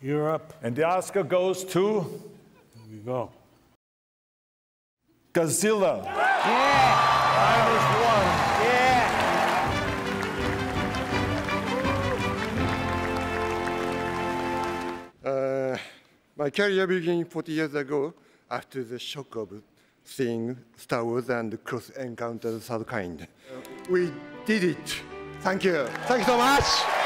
Europe. And the Oscar goes to Here we go. Godzilla. Minus one. Uh, my career began 40 years ago after the shock of seeing Star Wars and Close Encounters of Kind. We did it. Thank you. Thank you so much.